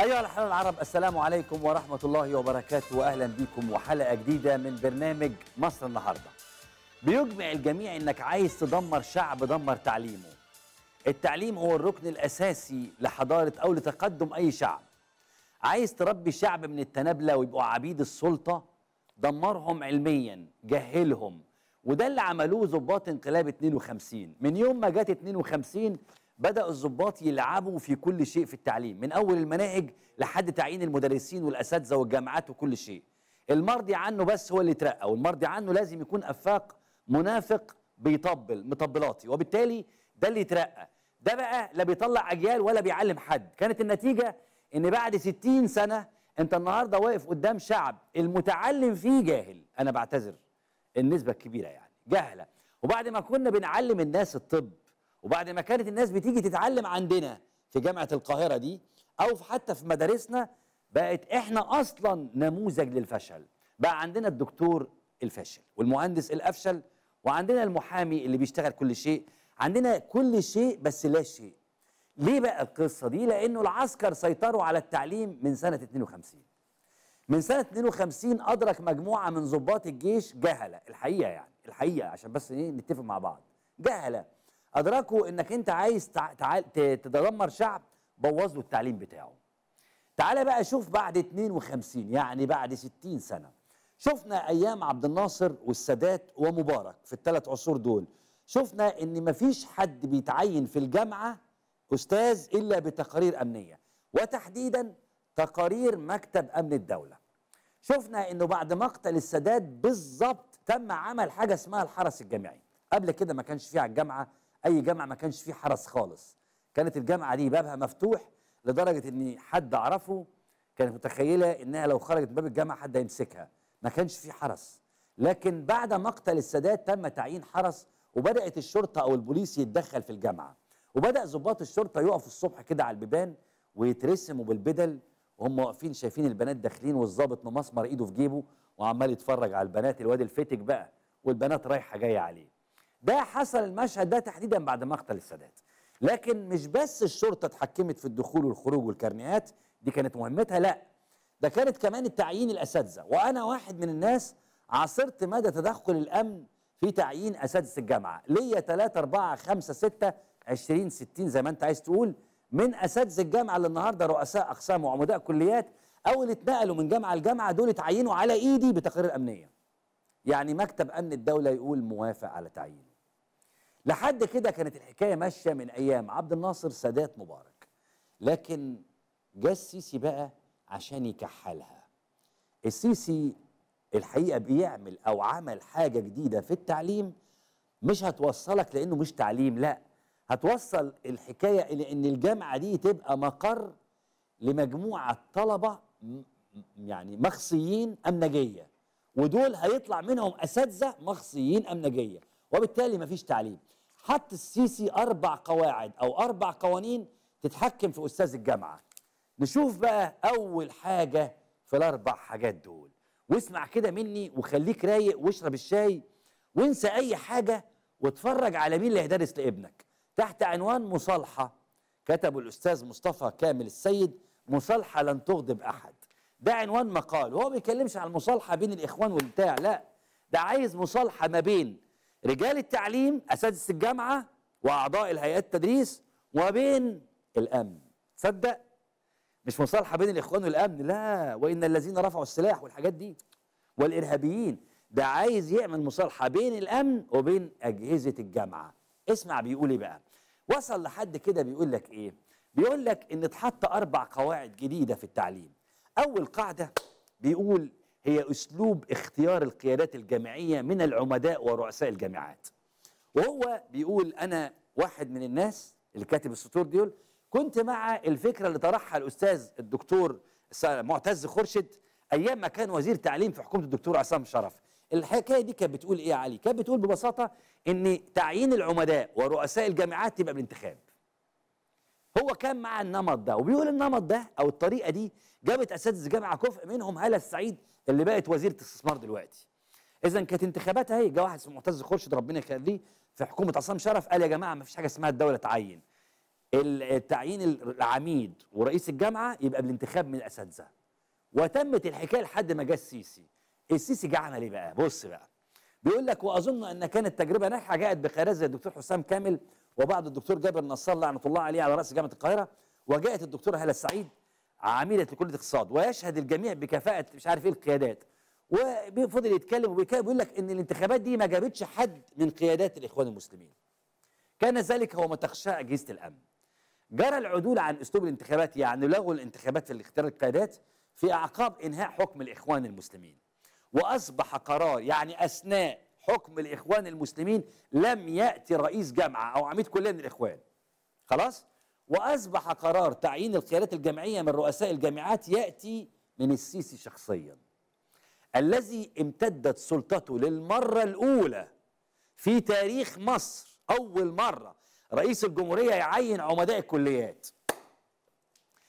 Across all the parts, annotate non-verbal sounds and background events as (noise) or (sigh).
أيها الأحرار العرب السلام عليكم ورحمة الله وبركاته وأهلا بكم وحلقة جديدة من برنامج مصر النهاردة. بيجمع الجميع إنك عايز تدمر شعب دمر تعليمه. التعليم هو الركن الأساسي لحضارة أو لتقدم أي شعب. عايز تربي شعب من التنابلة ويبقوا عبيد السلطة؟ دمرهم علميا جهلهم. وده اللي عملوه ضباط انقلاب 52 من يوم ما جت 52 بدأ الضباط يلعبوا في كل شيء في التعليم من أول المناهج لحد تعيين المدرسين والأساتذة والجامعات وكل شيء. المرضي عنه بس هو اللي يترقى والمرضي عنه لازم يكون أفاق منافق بيطبل مطبلاتي. وبالتالي ده اللي يترقى ده بقى لا بيطلع أجيال ولا بيعلم حد. كانت النتيجة إن بعد 60 سنة أنت النهاردة واقف قدام شعب المتعلم فيه جاهل. أنا بعتذر. النسبة الكبيرة يعني. جهلة. وبعد ما كنا بنعلم الناس الطب وبعد ما كانت الناس بتيجي تتعلم عندنا في جامعة القاهرة دي في- حتى في مدارسنا بقت إحنا أصلا نموذج للفشل. بقى عندنا الدكتور الفاشل والمهندس الأفشل وعندنا المحامي اللي بيشتغل كل شيء. عندنا كل شيء بس لا شيء. ليه بقى القصة دي؟ لأنه العسكر سيطروا على التعليم من سنة 52 من سنة 52 أدرك مجموعة من ضباط الجيش جهلة. الحقيقة يعني الحقيقة عشان بس إيه نتفق مع بعض. جهلة. أدركوا إنك أنت عايز تدمر شعب بوظ له التعليم بتاعه. تعالى بقى شوف بعد 52 يعني بعد 60 سنة. شفنا أيام عبد الناصر والسادات ومبارك في الثلاث عصور دول. شفنا إن مفيش حد بيتعين في الجامعة أستاذ إلا بتقارير أمنية. وتحديدا تقارير مكتب أمن الدولة. شفنا إنه بعد مقتل السادات بالظبط تم عمل حاجة اسمها الحرس الجامعي. قبل كده ما كانش فيه على الجامعة أي جامعه ما كانش فيه حرس خالص. كانت الجامعة دي بابها مفتوح لدرجة إن حد أعرفه كانت متخيلة إنها لو خرجت من باب الجامعة حد هيمسكها. ما كانش فيه حرس. لكن بعد مقتل السادات تم تعيين حرس وبدأت الشرطة أو البوليس يتدخل في الجامعة. وبدأ ضباط الشرطة يقفوا الصبح كده على البيبان ويترسموا بالبدل وهم واقفين شايفين البنات داخلين والظابط ممسمر إيده في جيبه وعمال يتفرج على البنات. الواد الفتك بقى والبنات رايحة جاية عليه. ده حصل المشهد ده تحديدا بعد مقتل السادات. لكن مش بس الشرطة اتحكمت في الدخول والخروج والكارنيهات دي كانت مهمتها لا. ده كانت كمان التعيين الأساتذة. وأنا واحد من الناس عاصرت مدى تدخل الأمن في تعيين أساتذة الجامعة. ليا 3 4 5 6 20 60 زي ما أنت عايز تقول من أساتذة الجامعة اللي النهارده رؤساء أقسام وعمداء كليات أو اللي اتنقلوا من جامعة لجامعة دول اتعينوا على إيدي بتقارير أمنية. يعني مكتب أمن الدولة يقول موافق على تعيينه لحد كده كانت الحكاية ماشية من أيام. عبد الناصر سادات مبارك. لكن جه السيسي بقى عشان يكحلها. السيسي الحقيقة بيعمل أو عمل حاجة جديدة في التعليم مش هتوصلك لأنه مش تعليم لأ. هتوصل الحكاية إلى إن الجامعة دي تبقى مقر لمجموعة طلبة يعني مخصيين أمنجية. ودول هيطلع منهم أساتذة مخصيين أمنجية. وبالتالي مفيش تعليم. حط السيسي أربع قواعد أو أربع قوانين تتحكم في أستاذ الجامعة. نشوف بقى أول حاجة في الأربع حاجات دول. واسمع كده مني وخليك رايق واشرب الشاي وانسى أي حاجة واتفرج على مين اللي هيدرس لابنك. تحت عنوان مصالحة كتبه الأستاذ مصطفى كامل السيد مصالحة لن تغضب أحد. ده عنوان مقال. وهو ما بيتكلمش عن المصالحه بين الإخوان والبتاع لا. ده عايز مصالحة ما بين رجال التعليم أساتذة الجامعة وأعضاء الهيئات التدريس وبين الأمن. تصدق؟ مش مصالحة بين الإخوان والأمن لا. وإن الذين رفعوا السلاح والحاجات دي والإرهابيين ده عايز يعمل مصالحة بين الأمن وبين أجهزة الجامعة. اسمع بيقول إيه بقى. وصل لحد كده بيقول لك إيه؟ بيقول لك إن اتحط أربع قواعد جديدة في التعليم. أول قاعدة بيقول هي أسلوب اختيار القيادات الجامعية من العمداء ورؤساء الجامعات. وهو بيقول أنا واحد من الناس اللي كاتب السطور دول كنت مع الفكرة اللي طرحها الأستاذ الدكتور معتز خورشيد أيام ما كان وزير تعليم في حكومة الدكتور عصام شرف. الحكاية دي كانت بتقول إيه يا علي؟ كانت بتقول ببساطة إن تعيين العمداء ورؤساء الجامعات تبقى بالانتخاب. هو كان مع النمط ده وبيقول النمط ده أو الطريقة دي جابت أساتذة جامعة كفء منهم هالة السعيد اللي بقت وزيره الاستثمار دلوقتي. اذا كانت انتخابات أهي جه واحد اسمه معتز خورشيد ربنا يخليه في حكومة عصام شرف قال يا جماعة ما فيش حاجة اسمها الدولة تعين. التعيين العميد ورئيس الجامعة يبقى بالانتخاب من الأساتذة. وتمت الحكاية لحد ما جه السيسي. السيسي جه عمل إيه بقى؟ بص بقى. بيقول لك وأظن أن كانت تجربة ناجحة جاءت بقيادات زي الدكتور حسام كامل وبعد الدكتور جابر نصار لعنة الله عليه على رأس جامعة القاهرة وجاءت الدكتورة هالة السعيد عميده لكليه الاقتصاد ويشهد الجميع بكفاءة مش عارف إيه القيادات. وفضل يتكلم وبيقول لك إن الانتخابات دي ما جابتش حد من قيادات الإخوان المسلمين. كان ذلك هو ما تخشاه أجهزة الأمن. جرى العدول عن أسلوب الانتخابات يعني لغوا الانتخابات في اختيار القيادات في أعقاب إنهاء حكم الإخوان المسلمين. وأصبح قرار يعني أثناء حكم الإخوان المسلمين لم يأتي رئيس جامعة أو عميد كلية من الإخوان. خلاص؟ وأصبح قرار تعيين القيادات الجامعيه من رؤساء الجامعات يأتي من السيسي شخصيا. الذي امتدت سلطته للمرة الأولى في تاريخ مصر أول مرة. رئيس الجمهورية يعين عمداء الكليات.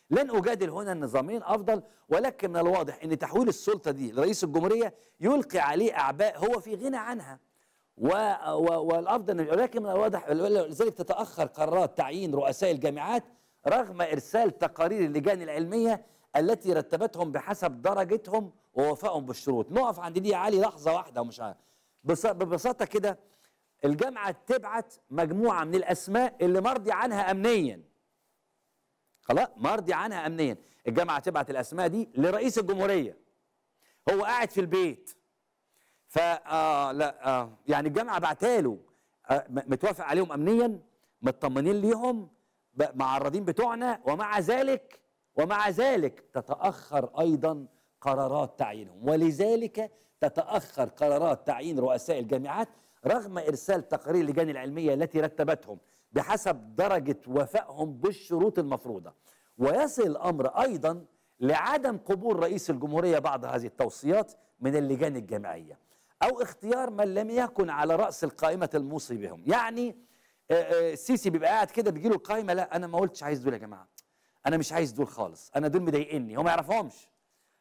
لن أجادل هنا النظامين أفضل ولكن من الواضح إن تحويل السلطة دي لرئيس الجمهورية يلقي عليه أعباء هو في غنى عنها. و و والأفضل ولكن من الواضح لذلك تتأخر قرارات تعيين رؤساء الجامعات رغم إرسال تقارير اللجان العلمية التي رتبتهم بحسب درجتهم ووفائهم بالشروط. نقف عند دي يا علي لحظة واحدة ومش عارف ببساطة كده الجامعة تبعت مجموعة من الأسماء اللي مرضي عنها امنيا. خلاص؟ مرضي عنها امنيا. الجامعة تبعت الأسماء دي لرئيس الجمهورية. هو قاعد في البيت. ف آه لا آه يعني الجامعة بعتها له. آه متوافق عليهم امنيا مطمنين ليهم معرضين بتوعنا ومع ذلك ومع ذلك تتأخر أيضا قرارات تعيينهم. ولذلك تتأخر قرارات تعيين رؤساء الجامعات رغم إرسال تقارير اللجان العلمية التي رتبتهم بحسب درجة وفائهم بالشروط المفروضة. ويصل الامر أيضا لعدم قبول رئيس الجمهورية بعض هذه التوصيات من اللجان الجامعية. أو اختيار من لم يكن على رأس القائمة الموصي بهم. يعني السيسي بيبقى قاعد كده بيجي له القائمة لا أنا ما قلتش عايز دول يا جماعة. أنا مش عايز دول خالص. أنا دول مضايقني. هم ما يعرفهمش.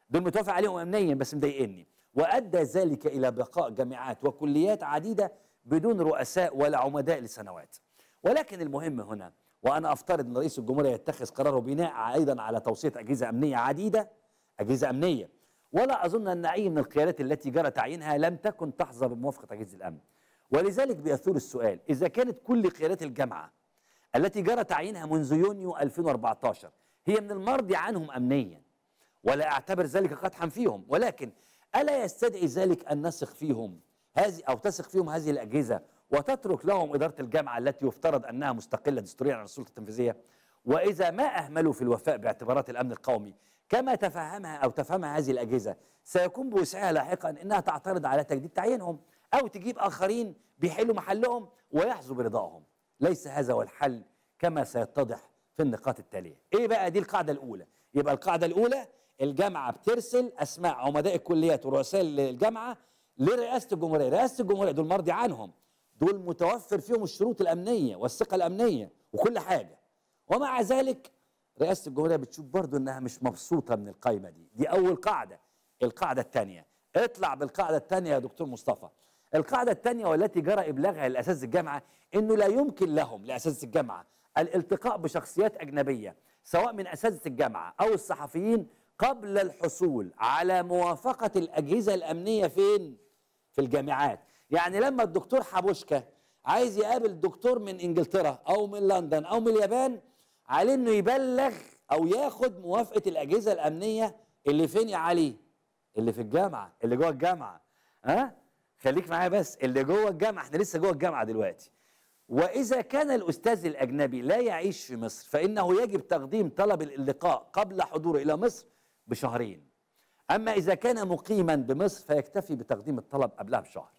دول متوافق عليهم امنيا بس مضايقني. وأدى ذلك إلى بقاء جامعات وكليات عديدة بدون رؤساء ولا عمداء لسنوات. ولكن المهم هنا وأنا أفترض إن رئيس الجمهوريه يتخذ قراره بناء أيضا على توصية أجهزة أمنية عديدة أجهزة أمنية ولا أظن أن أي من القيادات التي جرى تعيينها لم تكن تحظى بموافقة اجهزه الأمن. ولذلك بيثور السؤال إذا كانت كل قيادات الجامعة التي جرى تعيينها منذ يونيو 2014 هي من المرضي عنهم امنيا ولا أعتبر ذلك قدحا فيهم ولكن ألا يستدعي ذلك أن نثق فيهم هذه أو تثق فيهم هذه الأجهزة وتترك لهم إدارة الجامعة التي يفترض أنها مستقلة دستوريا عن السلطة التنفيذية؟ وإذا ما أهملوا في الوفاء باعتبارات الأمن القومي كما تفهمها أو تفهمها هذه الأجهزة. سيكون بوسعها لاحقا إنها تعترض على تجديد تعيينهم أو تجيب آخرين بيحلوا محلهم ويحظوا برضاهم. ليس هذا هو الحل كما سيتضح في النقاط التالية. إيه بقى دي القاعدة الأولى؟ يبقى القاعدة الأولى الجامعة بترسل أسماء عمداء الكليات ورؤساء الجامعة لرئاسة الجمهورية. رئاسة الجمهورية دول مرضي عنهم. دول متوفر فيهم الشروط الأمنية والثقة الأمنية وكل حاجة. ومع ذلك رئاسة الجمهورية بتشوف برضو إنها مش مبسوطة من القايمة دي. دي أول قاعدة. القاعدة الثانية. اطلع بالقاعدة الثانية يا دكتور مصطفى. القاعدة الثانية والتي جرى إبلاغها لاساتذه الجامعة إنه لا يمكن لهم لاساتذه الجامعة الالتقاء بشخصيات أجنبية سواء من أساتذة الجامعة أو الصحفيين قبل الحصول على موافقة الأجهزة الأمنية فين؟ في الجامعات. يعني لما الدكتور حبوشكا عايز يقابل دكتور من إنجلترا أو من لندن أو من اليابان عليه إنه يبلغ أو ياخد موافقة الأجهزة الأمنية اللي فين يا علي؟ اللي في الجامعة اللي جوه الجامعة. ها؟ خليك معايا بس اللي جوه الجامعة إحنا لسه جوه الجامعة دلوقتي. وإذا كان الأستاذ الأجنبي لا يعيش في مصر فإنه يجب تقديم طلب اللقاء قبل حضوره إلى مصر بشهرين. أما إذا كان مقيما بمصر فيكتفي بتقديم الطلب قبلها بشهر.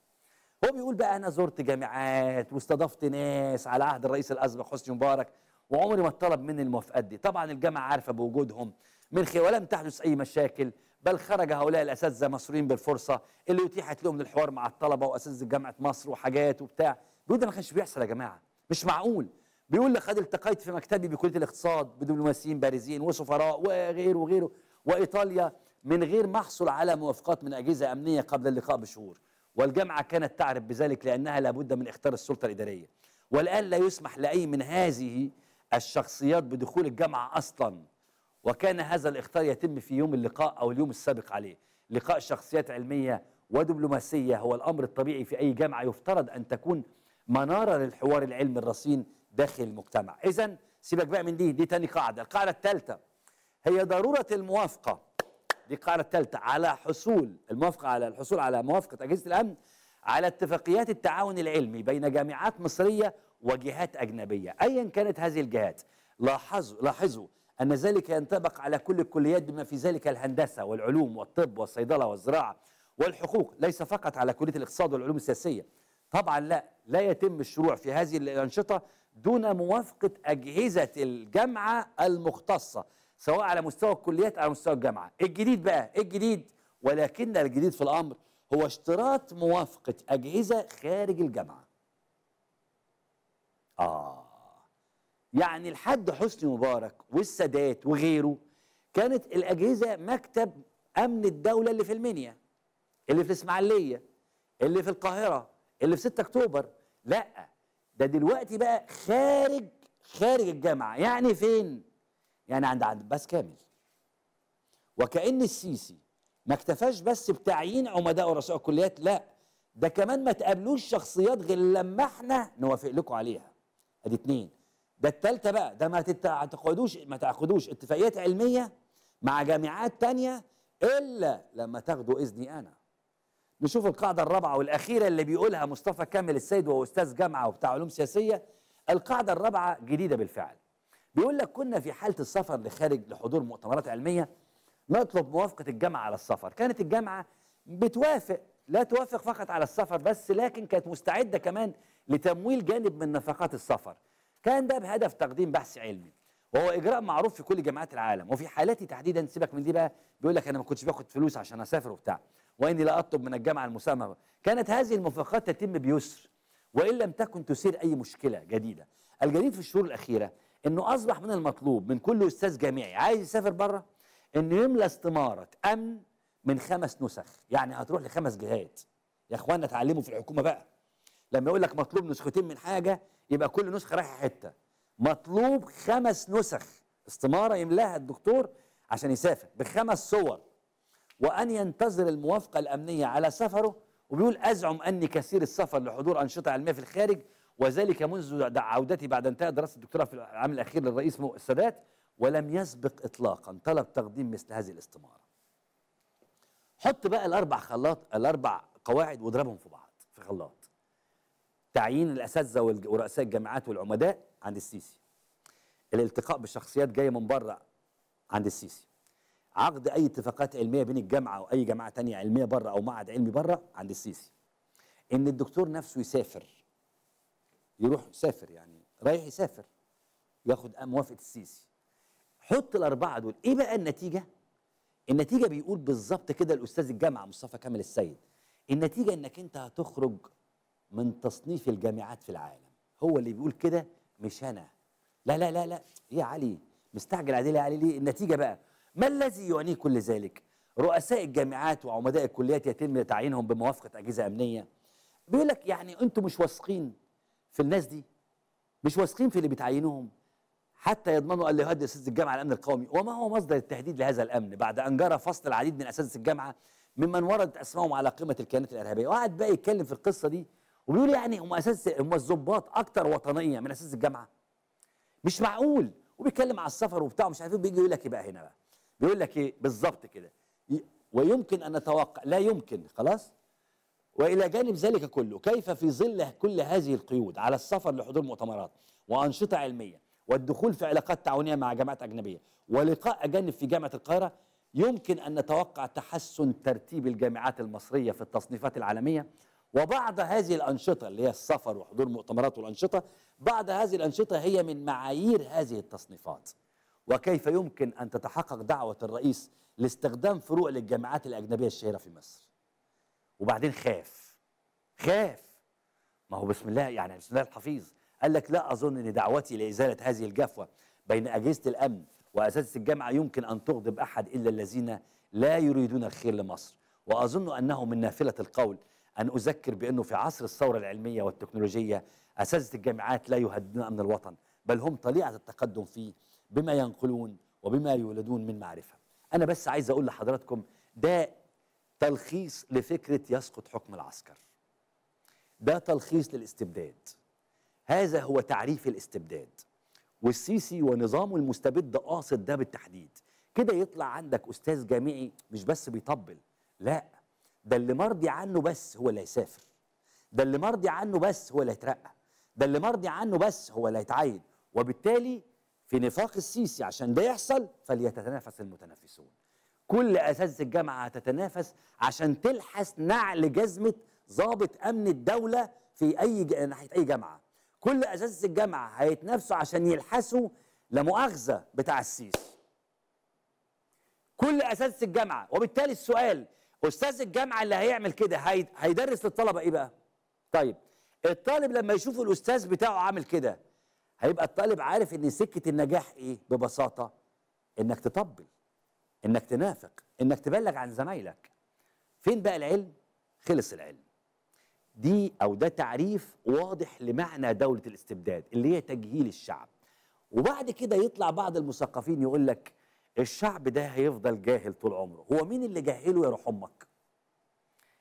هو بيقول بقى أنا زرت جامعات واستضفت ناس على عهد الرئيس الاسبق حسني مبارك وعمري ما اتطلب مني الموافقات دي. طبعا الجامعة عارفة بوجودهم. من خلال ولم تحدث أي مشاكل بل خرج هؤلاء الأساتذة مسرورين بالفرصة اللي اتيحت لهم للحوار مع الطلبة وأساتذة جامعة مصر وحاجات وبتاع. بيقول ده ما كانش بيحصل يا جماعة. مش معقول. بيقول لقد التقيت في مكتبي بكلية الاقتصاد بدبلوماسيين بارزين وسفراء وغيره وغيره. وإيطاليا من غير ما أحصل على موافقات من أجهزة أمنية قبل اللقاء بشهور. والجامعة كانت تعرف بذلك لأنها لابد من إختيار السلطة الإدارية. والآن لا يسمح لأي من هذه الشخصيات بدخول الجامعة أصلا. وكان هذا الاختيار يتم في يوم اللقاء أو اليوم السابق عليه. لقاء شخصيات علميه ودبلوماسية هو الأمر الطبيعي في أي جامعة يفترض أن تكون منارة للحوار العلمي الرصين داخل المجتمع. اذا سيبك بقى من دي دي تاني قاعدة. القاعدة الثالثه هي ضرورة الموافقة. دي القاعده الثالثه على حصول الموافقة على الحصول على موافقة أجهزة الأمن على اتفاقيات التعاون العلمي بين جامعات مصرية وجهات أجنبية ايا كانت هذه الجهات. لاحظوا لاحظوا أن ذلك ينطبق على كل الكليات بما في ذلك الهندسة والعلوم والطب والصيدلة والزراعة والحقوق ليس فقط على كلية الاقتصاد والعلوم السياسية. طبعا لا لا يتم الشروع في هذه الأنشطة دون موافقة أجهزة الجامعة المختصة سواء على مستوى الكليات أو على مستوى الجامعة. الجديد بقى الجديد ولكن الجديد في الأمر هو اشتراط موافقة أجهزة خارج الجامعة. آه. يعني الحد حسني مبارك والسادات وغيره كانت الأجهزة مكتب أمن الدولة اللي في المنيا اللي في الإسماعيلية اللي في القاهرة اللي في 6 أكتوبر. لأ ده دلوقتي بقى خارج خارج الجامعة. يعني فين؟ يعني عند بس كامل. وكأن السيسي ما اكتفاش بس بتعيين عمداء ورؤساء الكليات لأ ده كمان ما تقابلوش شخصيات غير لما إحنا نوافق لكم عليها. ادي اتنين. ده التالتة بقى ده ما تعقدوش ما تعقدوش اتفاقيات علمية مع جامعات تانية إلا لما تاخدوا إذني أنا. نشوف القاعدة الرابعة والأخيرة اللي بيقولها مصطفى كامل السيد وهو أستاذ جامعة وبتاع علوم سياسية. القاعدة الرابعة جديدة بالفعل. بيقول لك كنا في حالة السفر لخارج لحضور مؤتمرات علمية نطلب موافقة الجامعة على السفر. كانت الجامعة بتوافق لا توافق فقط على السفر بس لكن كانت مستعدة كمان لتمويل جانب من نفقات السفر. كان ده بهدف تقديم بحث علمي وهو إجراء معروف في كل جامعات العالم. وفي حالاتي تحديدا سيبك من دي بقى بيقول لك أنا ما كنتش باخد فلوس عشان أسافر وبتاع وإني لا أطلب من الجامعة المساهمة. كانت هذه الموافقات تتم بيسر وإن لم تكن تثير أي مشكلة جديدة. الجديد في الشهور الأخيرة إنه أصبح من المطلوب من كل أستاذ جامعي عايز يسافر بره إنه يملى استمارة أمن من خمس نسخ. يعني هتروح لخمس جهات. يا اخوانا اتعلموا في الحكومة بقى. لما يقول لك مطلوب نسختين من حاجة يبقى كل نسخة رايحة حتة مطلوب خمس نسخ استمارة يملاها الدكتور عشان يسافر بخمس صور وأن ينتظر الموافقة الأمنية على سفره وبيقول أزعم أني كثير السفر لحضور أنشطة علمية في الخارج وذلك منذ عودتي بعد انتهاء دراسة الدكتوراه في العام الأخير للرئيس السادات ولم يسبق اطلاقا طلب تقديم مثل هذه الاستمارة. حط بقى الأربع خلاط الأربع قواعد واضربهم في بعض في خلاط. تعيين الأساتذة ورؤساء الجامعات والعمداء عند السيسي. الالتقاء بشخصيات جاية من بره عند السيسي. عقد أي اتفاقات علمية بين الجامعة أو أي جامعة تانية علمية بره أو معهد علمي بره عند السيسي. إن الدكتور نفسه يسافر يروح يسافر يعني رايح يسافر ياخد موافقة السيسي حط الأربعة دول إيه بقى النتيجة النتيجة بيقول بالظبط كده الأستاذ الجامعة مصطفى كامل السيد النتيجة إنك أنت هتخرج من تصنيف الجامعات في العالم. هو اللي بيقول كده مش أنا. لا لا لا لا. إيه يا علي؟ مستعجل عليه يا علي ليه النتيجة بقى. ما الذي يعنيه كل ذلك؟ رؤساء الجامعات وعمداء الكليات يتم تعيينهم بموافقة أجهزة أمنية. بيقول لك يعني أنتم مش واثقين في الناس دي؟ مش واثقين في اللي بتعينوهم؟ حتى يضمنوا الا يهدد اساتذه الجامعة الأمن القومي. وما هو مصدر التهديد لهذا الأمن؟ بعد أن جرى فصل العديد من اساتذه الجامعة ممن وردت اسمائهم على قمة الكيانات الإرهابية. وقعد بقى يتكلم في القصة دي وبيقول يعني هم اساتذه هم الظباط أكتر وطنية من اساتذه الجامعة. مش معقول. وبيتكلم على السفر وبتاع مش عارف بيجي يقول لك إيه بقى هنا بقى. بيقول لك إيه بالظبط كده. ويمكن أن نتوقع لا يمكن خلاص؟ وإلى جانب ذلك كله كيف في ظل كل هذه القيود على السفر لحضور مؤتمرات وأنشطة علمية والدخول في علاقات تعاونية مع جامعات أجنبية ولقاء أجانب في جامعة القاهرة يمكن أن نتوقع تحسن ترتيب الجامعات المصرية في التصنيفات العالمية؟ وبعض هذه الأنشطة اللي هي السفر وحضور مؤتمرات والأنشطة بعض هذه الأنشطة هي من معايير هذه التصنيفات. وكيف يمكن أن تتحقق دعوة الرئيس لاستخدام فروع للجامعات الأجنبية الشهيرة في مصر؟ وبعدين خاف. خاف. ما هو بسم الله يعني بسم الله الحفيظ. قال لك لا أظن إن دعوتي لإزالة هذه الجفوة بين أجهزة الأمن وأساتذة الجامعة يمكن أن تغضب أحد إلا الذين لا يريدون الخير لمصر. وأظن أنه من نافلة القول أن أذكر بأنه في عصر الثورة العلمية والتكنولوجية اساتذه الجامعات لا يهددون أمن الوطن بل هم طليعة التقدم فيه بما ينقلون وبما يولدون من معرفة. أنا بس عايز أقول لحضراتكم ده تلخيص لفكرة يسقط حكم العسكر. ده تلخيص للاستبداد. هذا هو تعريف الاستبداد. والسيسي ونظامه المستبد قاصد ده بالتحديد. كده يطلع عندك أستاذ جامعي مش بس بيطبل لا. ده اللي مرضي عنه بس هو اللي هيسافر ده اللي مرضي عنه بس هو اللي هيترقى ده اللي مرضي عنه بس هو اللي هيتعين وبالتالي في نفاق السيسي عشان ده يحصل فليتنافس المتنافسون. كل اساتذه الجامعة هتتنافس عشان تلحس نعل جزمة ضابط أمن الدولة في أي ج... ناحية أي جامعة. كل اساتذه الجامعة هيتنافسوا عشان يلحسوا لمؤاخذة بتاع السيسي. كل اساتذه الجامعة وبالتالي السؤال أستاذ الجامعة اللي هيعمل كده هي... هيدرس للطلبة إيه بقى؟ طيب الطالب لما يشوف الأستاذ بتاعه عامل كده هيبقى الطالب عارف إن سكة النجاح إيه؟ ببساطة إنك تطبل إنك تنافق إنك تبلغ عن زمايلك. فين بقى العلم؟ خلص العلم. دي أو ده تعريف واضح لمعنى دولة الاستبداد اللي هي تجهيل الشعب. وبعد كده يطلع بعض المثقفين يقول لك الشعب ده هيفضل جاهل طول عمره. هو مين اللي جهله يا روح أمك؟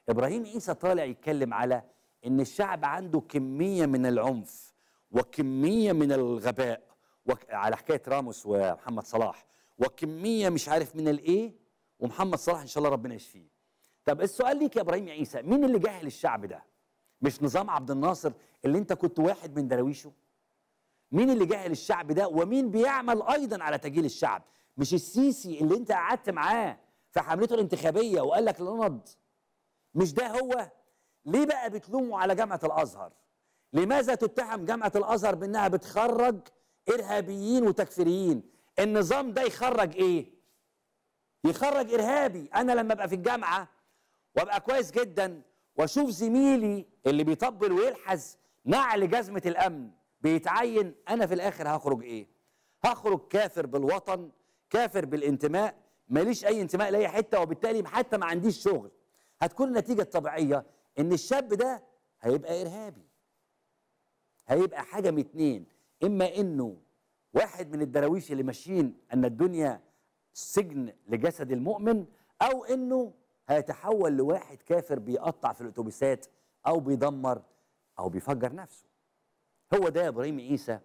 إبراهيم عيسى طالع يتكلم على إن الشعب عنده كمية من العنف وكمية من الغباء وك... على حكاية راموس ومحمد صلاح وكمية مش عارف من الإيه ومحمد صلاح إن شاء الله ربنا يشفيه. طب السؤال ليك يا إبراهيم عيسى مين اللي جهل الشعب ده؟ مش نظام عبد الناصر اللي أنت كنت واحد من دراويشه مين اللي جهل الشعب ده؟ ومين بيعمل أيضا على تجهيل الشعب؟ مش السيسي اللي انت قعدت معاه في حملته الانتخابية وقال لك لنض. مش ده هو؟ ليه بقى بتلوموا على جامعة الأزهر؟ لماذا تتهم جامعة الأزهر بأنها بتخرج إرهابيين وتكفيريين؟ النظام ده يخرج إيه؟ يخرج إرهابي. أنا لما أبقى في الجامعة وأبقى كويس جدا وأشوف زميلي اللي بيطبل ويلحس نعل جزمه الأمن بيتعين أنا في الآخر هخرج إيه؟ هخرج كافر بالوطن كافر بالانتماء ماليش أي انتماء لأي حتة وبالتالي حتى ما عنديش شغل. هتكون النتيجة الطبيعية إن الشاب ده هيبقى إرهابي. هيبقى حاجة من اتنين إما إنه واحد من الدراويش اللي ماشيين أن الدنيا سجن لجسد المؤمن أو إنه هيتحول لواحد كافر بيقطع في الأتوبيسات أو بيدمر أو بيفجر نفسه. هو ده يا إبراهيم عيسى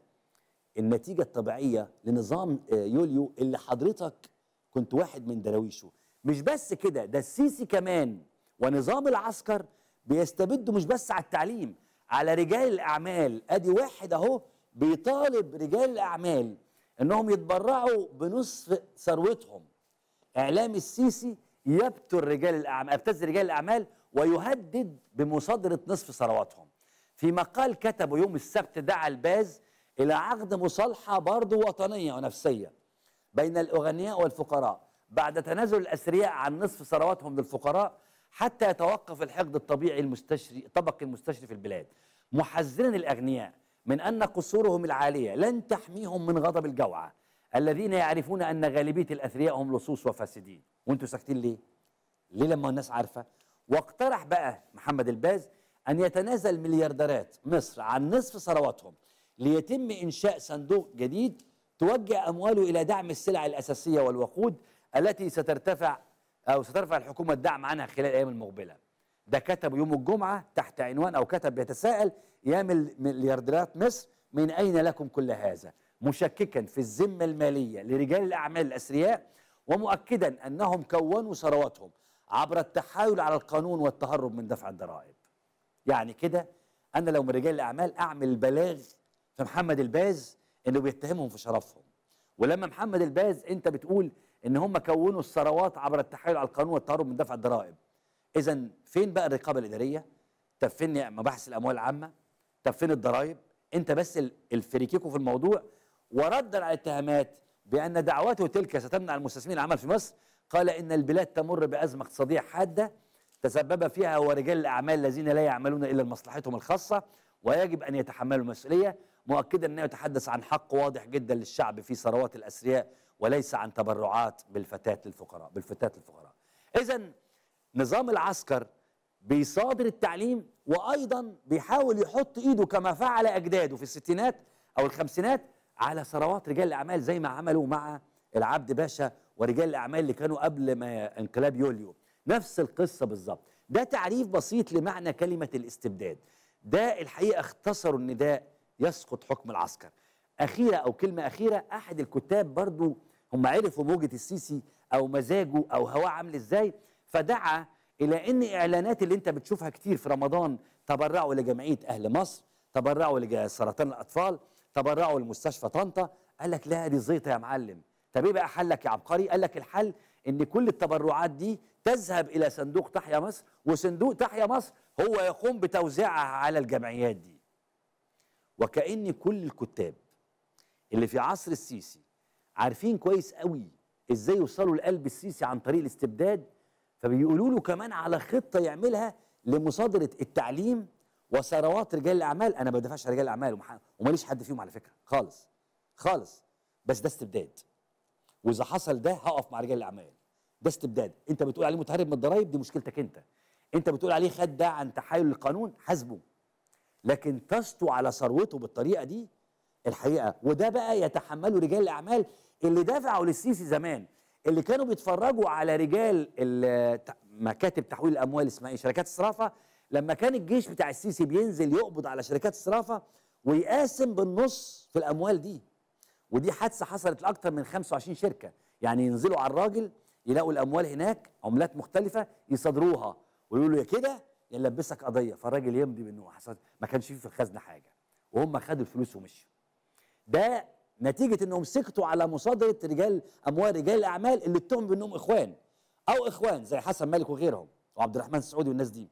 النتيجة الطبيعية لنظام يوليو اللي حضرتك كنت واحد من دراويشه مش بس كده ده السيسي كمان ونظام العسكر بيستبدوا مش بس على التعليم على رجال الأعمال. أدي واحد أهو بيطالب رجال الأعمال إنهم يتبرعوا بنصف ثروتهم. إعلام السيسي يبتر رجال الأعمال يبتز رجال الأعمال ويهدد بمصادرة نصف ثرواتهم. في مقال كتبه يوم السبت دعا الباز إلى عقد مصالحة برضه وطنية ونفسية بين الأغنياء والفقراء بعد تنازل الأثرياء عن نصف ثرواتهم للفقراء حتى يتوقف الحقد الطبيعي المستشري الطبقي المستشري في البلاد. محذرا الأغنياء من أن قصورهم العالية لن تحميهم من غضب الجوعى الذين يعرفون أن غالبية الأثرياء هم لصوص وفاسدين. وأنتوا ساكتين ليه؟ ليه لما الناس عارفة؟ واقترح بقى محمد الباز أن يتنازل مليارديرات مصر عن نصف ثرواتهم ليتم إنشاء صندوق جديد توجه أمواله إلى دعم السلع الأساسية والوقود التي سترتفع أو سترفع الحكومة الدعم عنها خلال الأيام المقبلة. ده كتب يوم الجمعة تحت عنوان أو كتب يتساءل يا مليارديرات مصر من أين لكم كل هذا؟ مشككا في الذمة المالية لرجال الأعمال الأثرياء ومؤكدا أنهم كونوا ثرواتهم عبر التحايل على القانون والتهرب من دفع الضرائب. يعني كده أنا لو من رجال الأعمال أعمل بلاغ في محمد الباز انه بيتهمهم في شرفهم. ولما محمد الباز انت بتقول ان هم كونوا الثروات عبر التحايل على القانون والتهرب من دفع الضرائب اذا فين بقى الرقابة الإدارية؟ طب فين مباحث الأموال العامة؟ طب فين الضرائب؟ انت بس الفريكيكو في الموضوع. وردا على الاتهامات بأن دعوته تلك ستمنع المستثمرين العمل في مصر قال إن البلاد تمر بأزمة اقتصادية حادة تسبب فيها هو رجال الأعمال الذين لا يعملون إلا لمصلحتهم الخاصة ويجب أن يتحملوا المسؤولية. مؤكدا أنه يتحدث عن حق واضح جدا للشعب في ثروات الاثرياء وليس عن تبرعات بالفتاة للفقراء بالفتاة للفقراء اذا نظام العسكر بيصادر التعليم وأيضا بيحاول يحط إيده كما فعل أجداده في الستينات أو الخمسينات على ثروات رجال الأعمال زي ما عملوا مع العبد باشا ورجال الأعمال اللي كانوا قبل ما انقلاب يوليو. نفس القصة بالظبط. ده تعريف بسيط لمعنى كلمة الاستبداد. ده الحقيقة اختصروا النداء يسقط حكم العسكر. أخيرة أو كلمة أخيرة أحد الكتاب برضو هم عرفوا موجه السيسي أو مزاجه أو هواه عامل إزاي فدعا إلى إن إعلانات اللي أنت بتشوفها كتير في رمضان تبرعوا لجمعية أهل مصر تبرعوا لسرطان الأطفال تبرعوا لمستشفى طنطا. قال لك لا دي زيطة يا معلم. طب إيه بقى حلك يا عبقري؟ قال لك الحل إن كل التبرعات دي تذهب إلى صندوق تحيا مصر وصندوق تحيا مصر هو يقوم بتوزيعها على الجمعيات دي. وكأن كل الكتاب اللي في عصر السيسي عارفين كويس قوي إزاي يوصلوا لقلب السيسي عن طريق الاستبداد فبيقولوا له كمان على خطة يعملها لمصادرة التعليم وثروات رجال الأعمال. أنا ما بدافعش رجال الأعمال وماليش حد فيهم على فكرة خالص خالص. بس ده استبداد. وإذا حصل ده هقف مع رجال الأعمال. ده استبداد. أنت بتقول عليه متهرب من الضرايب؟ دي مشكلتك أنت. أنت بتقول عليه خد ده عن تحايل القانون؟ حاسبه. لكن تسطو على ثروته بالطريقة دي الحقيقة. وده بقى يتحمله رجال الأعمال اللي دفعوا للسيسي زمان اللي كانوا بيتفرجوا على رجال مكاتب تحويل الأموال اسمها إيه شركات الصرافة. لما كان الجيش بتاع السيسي بينزل يقبض على شركات الصرافة ويقاسم بالنص في الأموال دي. ودي حادثة حصلت لاكثر من 25 شركة. يعني ينزلوا على الراجل يلاقوا الأموال هناك عملات مختلفة يصادروها ويقولوا يا كده يا نلبسك قضية فالراجل يمضي بإنه حصل ما كانش فيه في الخزنة حاجة. وهم خدوا الفلوس ومشوا ده نتيجة إنهم سكتوا على مصادره رجال أموال رجال الأعمال اللي اتهم بإنهم إخوان. أو إخوان زي حسن مالك وغيرهم وعبد الرحمن السعودي والناس دي.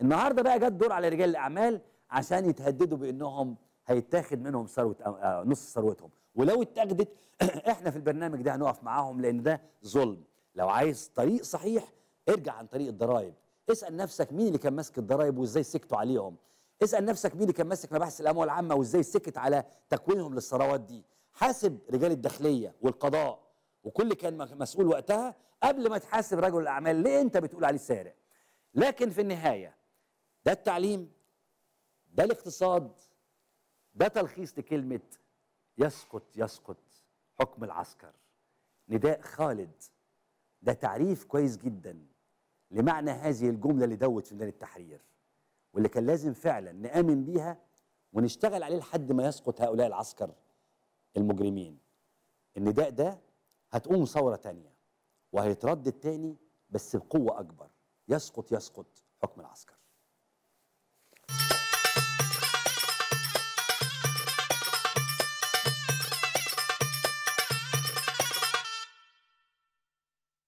النهارده بقى جت دور على رجال الأعمال عشان يتهددوا بإنهم هيتاخد منهم ثروة آه، نص ثروتهم. ولو اتاخدت (clears throat) إحنا في البرنامج ده هنقف معاهم لأن ده ظلم. لو عايز طريق صحيح ارجع عن طريق الضرائب اسأل نفسك مين اللي كان ماسك الضرائب وازاي سكتوا عليهم. اسأل نفسك مين اللي كان ماسك مباحث الأموال العامة وازاي سكت على تكوينهم للثروات دي. حاسب رجال الداخلية والقضاء وكل كان مسؤول وقتها قبل ما تحاسب رجل الأعمال ليه انت بتقول عليه سارق؟ لكن في النهاية ده التعليم ده الاقتصاد ده تلخيص لكلمة يسقط يسقط حكم العسكر. نداء خالد ده تعريف كويس جدا. لمعنى هذه الجملة اللي دوت ميدان التحرير واللي كان لازم فعلا نآمن بيها ونشتغل عليه لحد ما يسقط هؤلاء العسكر المجرمين. النداء ده هتقوم ثورة تانية وهيتردد تاني بس بقوة أكبر يسقط يسقط حكم العسكر.